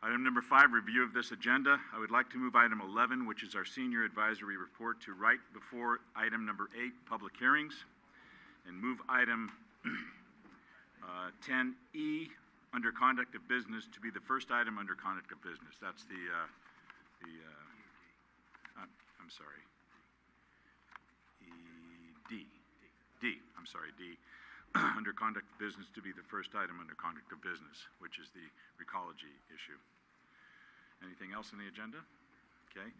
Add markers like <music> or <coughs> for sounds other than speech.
Item number five, review of this agenda. I would like to move item 11, which is our senior advisory report, to right before item number eight, public hearings, and move item <clears throat> uh, 10E, under conduct of business, to be the first item under conduct of business. That's the, uh, the, uh, I'm I'm sorry. E, D. D, I'm sorry, D. <coughs> Under conduct of business to be the first item under conduct of business, which is the recology issue. Anything else on the agenda? Okay.